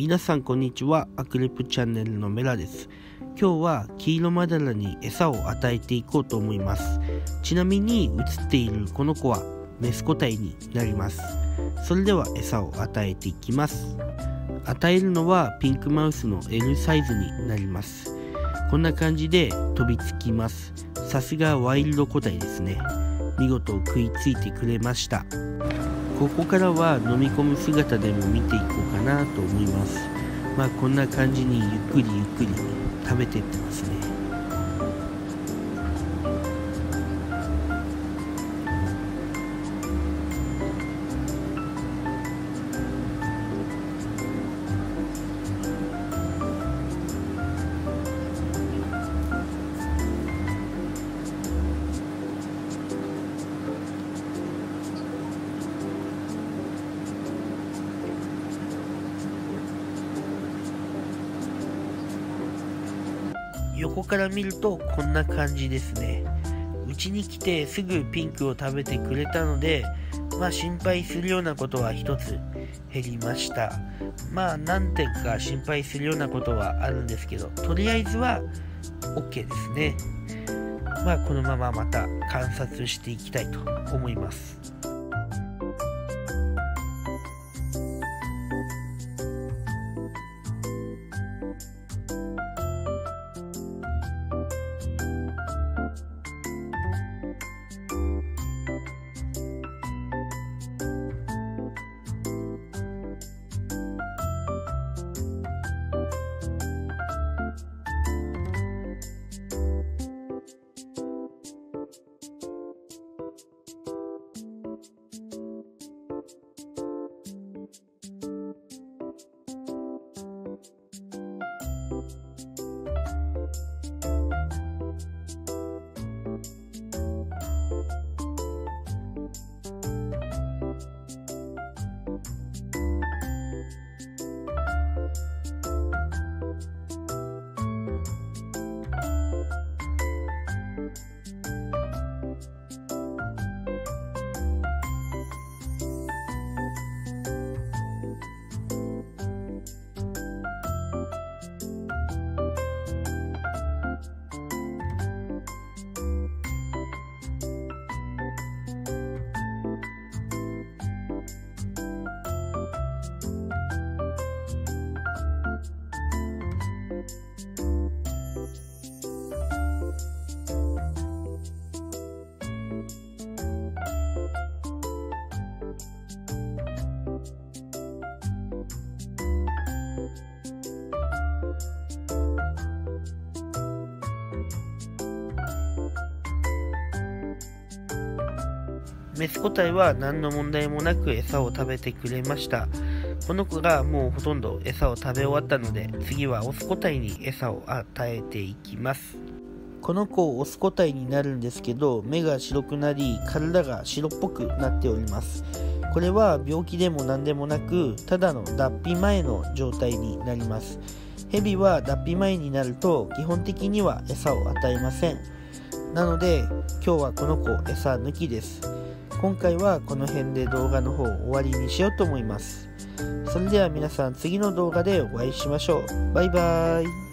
皆さんこんにちは。アクレプチャンネルのメラです。今日は黄色マダラに餌を与えていこうと思います。ちなみに映っているこの子はメス個体になります。それでは餌を与えていきます。与えるのはピンクマウスの L サイズになります。こんな感じで飛びつきます。さすがワイルド個体ですね。見事食いついてくれました。ここからは飲み込む姿でも見ていこうかなと思います。まあこんな感じにゆっくりゆっくり食べていってますね。横から見るとこんな感じですね。うちに来てすぐピンクを食べてくれたのでまあ心配するようなことは一つ減りました。まあ何点か心配するようなことはあるんですけどとりあえずは OK ですね。まあこのまままた観察していきたいと思います。メス個体は何の問題もなく餌を食べてくれました。この子がもうほとんど餌を食べ終わったので次はオス個体に餌を与えていきます。この子オス個体になるんですけど目が白くなり体が白っぽくなっております。これは病気でも何でもなくただの脱皮前の状態になります。ヘビは脱皮前になると基本的には餌を与えません。なので今日はこの子餌抜きです今回はこの辺で動画の方終わりにしようと思います。それでは皆さん次の動画でお会いしましょう。バイバーイ。